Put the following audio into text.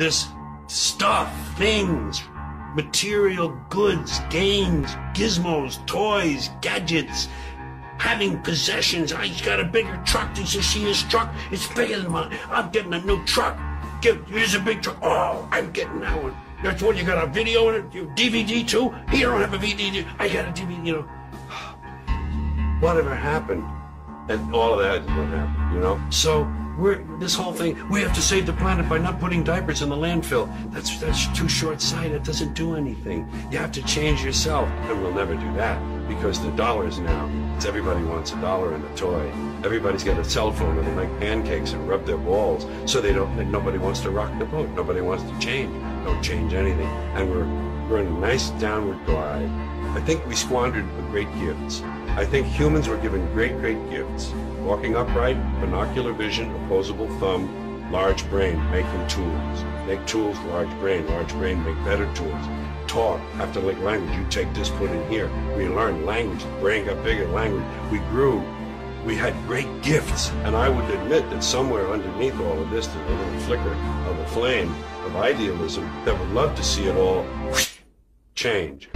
this stuff, things, material goods, games, gizmos, toys, gadgets, having possessions. I got a bigger truck. Did you see his truck? It's bigger than mine. I'm getting a new truck. Give, here's a big truck. Oh, I'm getting that one. That's what you got a video in it? You DVD too? He don't have a DVD. I got a DVD, you know. Whatever happened? And all of that is what happened, you know? So we're this whole thing, we have to save the planet by not putting diapers in the landfill. That's that's too short-sighted. It doesn't do anything. You have to change yourself. And we'll never do that because the dollars now, it's everybody wants a dollar and a toy. Everybody's got a cell phone and they make pancakes and rub their balls. So they don't nobody wants to rock the boat. Nobody wants to change. Don't change anything. And we're we're in a nice downward glide. I think we squandered the great gifts. I think humans were given great, great gifts. Walking upright, binocular vision, opposable thumb, large brain, making tools. Make tools, large brain, large brain, make better tools. Talk, have to like language. You take this, put in here. We learned language, brain got bigger, language. We grew. We had great gifts. And I would admit that somewhere underneath all of this, there's a little flicker of a flame of idealism that would love to see it all change.